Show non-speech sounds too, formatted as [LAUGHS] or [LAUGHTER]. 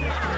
Yeah. [LAUGHS]